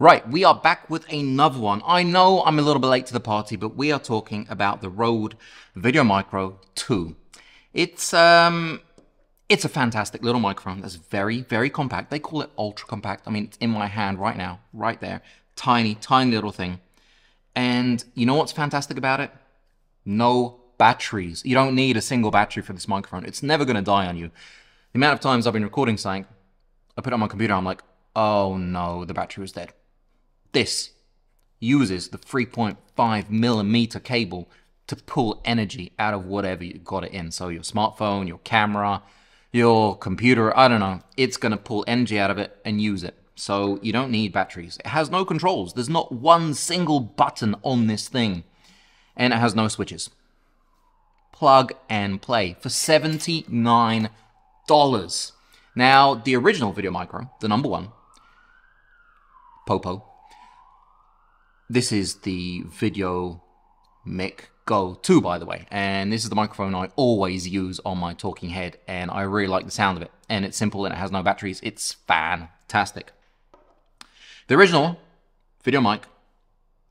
Right, we are back with another one. I know I'm a little bit late to the party, but we are talking about the Rode Videomicro 2. It's um it's a fantastic little microphone that's very, very compact. They call it ultra compact. I mean, it's in my hand right now, right there. Tiny, tiny little thing. And you know what's fantastic about it? No batteries. You don't need a single battery for this microphone. It's never going to die on you. The amount of times I've been recording something, I put it on my computer, I'm like, oh no, the battery was dead. This uses the 3.5 millimeter cable to pull energy out of whatever you got it in. So your smartphone, your camera, your computer, I don't know. It's going to pull energy out of it and use it. So you don't need batteries. It has no controls. There's not one single button on this thing. And it has no switches. Plug and play for $79. Now, the original Video Micro, the number one, Popo, this is the Video Mic Go 2, by the way. And this is the microphone I always use on my talking head, and I really like the sound of it. And it's simple and it has no batteries. It's fantastic. The original Video Mic,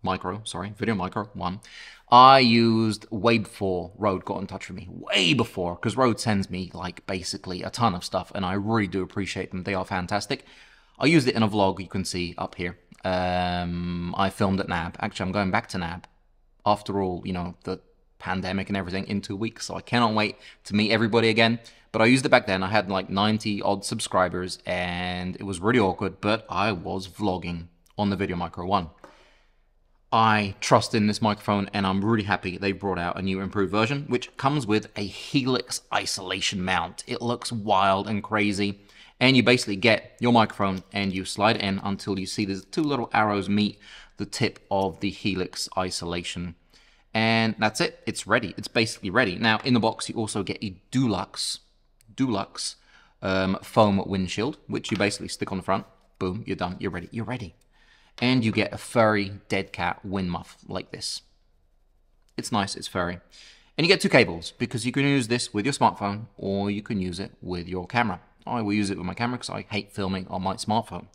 Micro, sorry, Video Micro 1, I used way before Rode got in touch with me. Way before, because Rode sends me, like, basically a ton of stuff, and I really do appreciate them. They are fantastic. I used it in a vlog you can see up here. Um, I filmed at NAB. Actually, I'm going back to NAB. After all, you know, the pandemic and everything in two weeks. So I cannot wait to meet everybody again. But I used it back then. I had like 90 odd subscribers and it was really awkward, but I was vlogging on the Video Micro 1. I trust in this microphone and I'm really happy they brought out a new improved version, which comes with a Helix isolation mount. It looks wild and crazy and you basically get your microphone and you slide in until you see these two little arrows meet the tip of the Helix isolation. And that's it, it's ready, it's basically ready. Now in the box you also get a Dulux, Dulux um, foam windshield, which you basically stick on the front, boom, you're done, you're ready, you're ready. And you get a furry dead cat wind muff like this. It's nice, it's furry. And you get two cables because you can use this with your smartphone or you can use it with your camera. I will use it with my camera because I hate filming on my smartphone.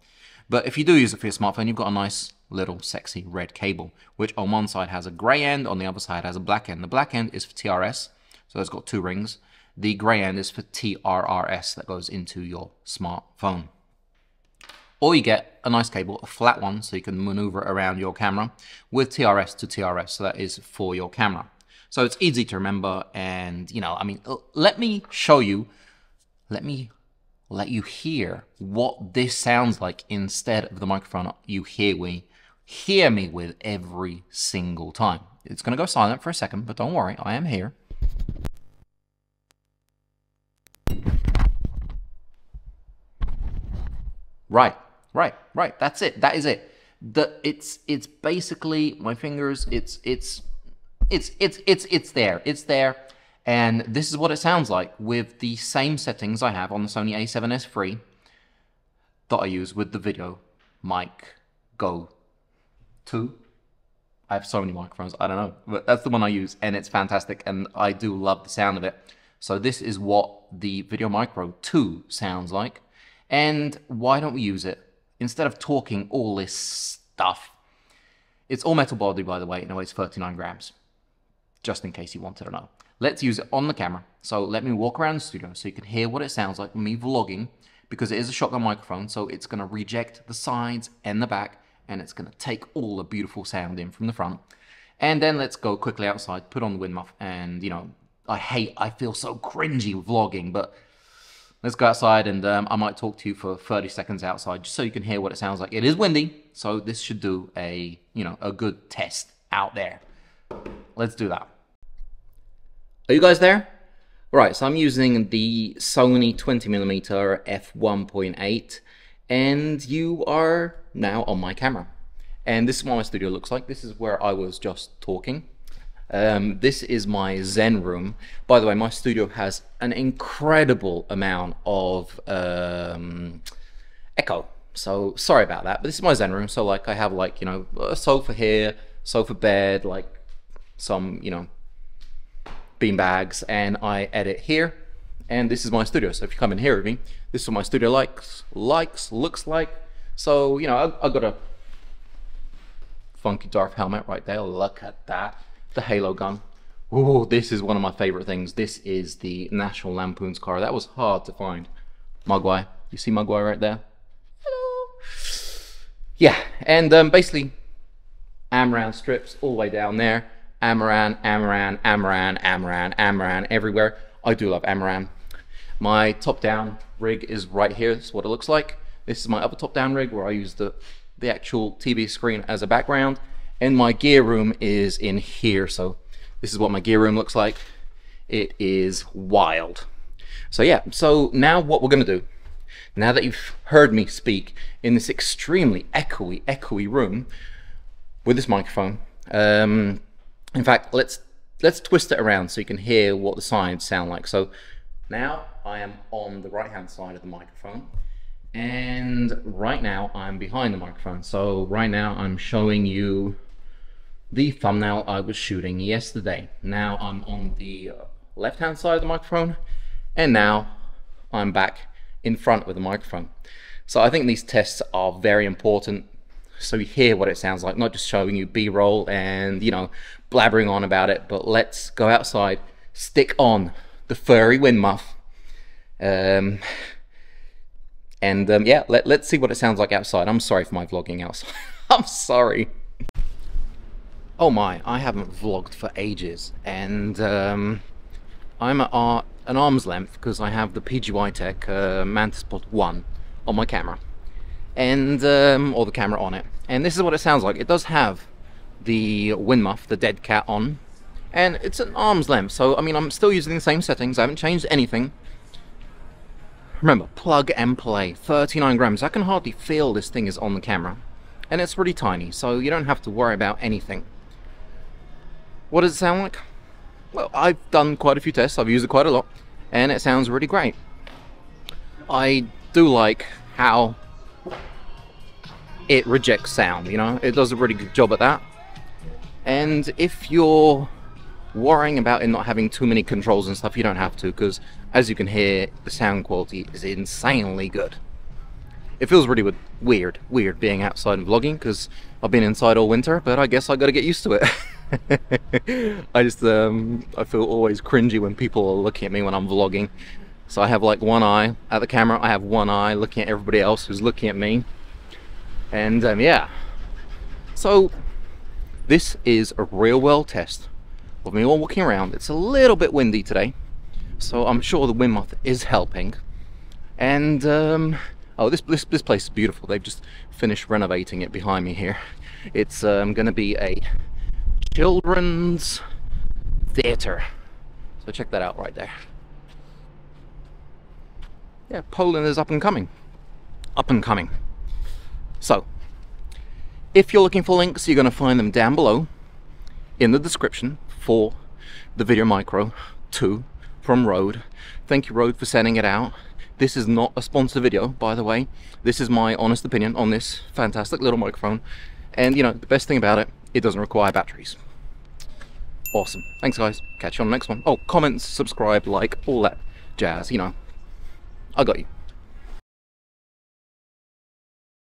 But if you do use it for your smartphone, you've got a nice little sexy red cable, which on one side has a gray end, on the other side has a black end. The black end is for TRS, so it's got two rings. The gray end is for TRRS that goes into your smartphone. Or you get a nice cable, a flat one, so you can maneuver around your camera with TRS to TRS, so that is for your camera. So it's easy to remember, and you know, I mean, let me show you, let me let you hear what this sounds like instead of the microphone you hear me hear me with every single time. It's going to go silent for a second, but don't worry, I am here. Right, right, right. That's it. That is it. The it's it's basically my fingers. It's it's it's it's it's it's there. It's there. And this is what it sounds like with the same settings I have on the Sony a7S III that I use with the video mic Go 2. I have so many microphones, I don't know, but that's the one I use and it's fantastic and I do love the sound of it. So this is what the Video Micro 2 sounds like. And why don't we use it? Instead of talking all this stuff, it's all metal body by the way, and weighs 39 grams, just in case you wanted to know. Let's use it on the camera. So let me walk around the studio so you can hear what it sounds like me vlogging because it is a shotgun microphone. So it's going to reject the sides and the back and it's going to take all the beautiful sound in from the front. And then let's go quickly outside, put on the wind muff and, you know, I hate, I feel so cringy vlogging, but let's go outside and um, I might talk to you for 30 seconds outside just so you can hear what it sounds like. It is windy, so this should do a, you know, a good test out there. Let's do that. Are you guys there? Right, so I'm using the Sony 20mm f1.8 and you are now on my camera. And this is what my studio looks like. This is where I was just talking. Um, this is my Zen room. By the way, my studio has an incredible amount of um, echo. So sorry about that, but this is my Zen room. So like I have like, you know, a sofa here, sofa bed, like some, you know, beanbags and I edit here and this is my studio. So if you come in here with me, this is what my studio likes, likes, looks like. So, you know, I've, I've got a funky Darth helmet right there. Look at that. The Halo gun. Oh, this is one of my favorite things. This is the National Lampoon's car. That was hard to find. Mogwai. You see Mogwai right there? Hello. Yeah, and um, basically, Amaran strips all the way down there. Amaran, Amaran, Amaran, Amaran, Amaran, everywhere. I do love Amaran. My top-down rig is right here. This is what it looks like. This is my upper top-down rig where I use the, the actual TV screen as a background. And my gear room is in here. So this is what my gear room looks like. It is wild. So yeah, so now what we're going to do, now that you've heard me speak in this extremely echoey, echoey room with this microphone, um, in fact, let's let's twist it around so you can hear what the sides sound like. So now I am on the right hand side of the microphone and right now I'm behind the microphone. So right now I'm showing you the thumbnail I was shooting yesterday. Now I'm on the left hand side of the microphone and now I'm back in front with the microphone. So I think these tests are very important so you hear what it sounds like, not just showing you B-roll and, you know, blabbering on about it, but let's go outside, stick on the furry wind muff, um, and um, yeah, let, let's see what it sounds like outside. I'm sorry for my vlogging outside. I'm sorry. Oh my, I haven't vlogged for ages, and um, I'm at an arm's length because I have the PGYTECH uh, Mantis Pod 1 on my camera and um, or the camera on it. And this is what it sounds like. It does have the wind muff, the dead cat on, and it's an arm's length. So I mean, I'm still using the same settings. I haven't changed anything. Remember, plug and play. 39 grams. I can hardly feel this thing is on the camera, and it's really tiny, so you don't have to worry about anything. What does it sound like? Well, I've done quite a few tests. I've used it quite a lot, and it sounds really great. I do like how it rejects sound, you know? It does a really good job at that. And if you're worrying about it not having too many controls and stuff, you don't have to, because as you can hear, the sound quality is insanely good. It feels really weird, weird being outside and vlogging, because I've been inside all winter, but I guess I gotta get used to it. I just, um, I feel always cringy when people are looking at me when I'm vlogging. So I have like one eye at the camera, I have one eye looking at everybody else who's looking at me. And um, yeah, so this is a real world test of me all walking around. It's a little bit windy today, so I'm sure the wind muff is helping. And um, oh, this, this this place is beautiful. They've just finished renovating it behind me here. It's um, going to be a children's theater. So check that out right there. Yeah, Poland is up and coming. Up and coming. So, if you're looking for links, you're going to find them down below in the description for the Video Micro 2 from Rode. Thank you, Rode, for sending it out. This is not a sponsor video, by the way. This is my honest opinion on this fantastic little microphone. And, you know, the best thing about it, it doesn't require batteries. Awesome. Thanks, guys. Catch you on the next one. Oh, comments, subscribe, like, all that jazz, you know. I got you.